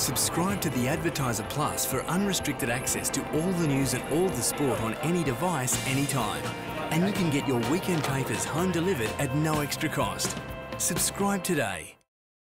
Subscribe to the Advertiser Plus for unrestricted access to all the news and all the sport on any device, anytime. And you can get your weekend papers home delivered at no extra cost. Subscribe today.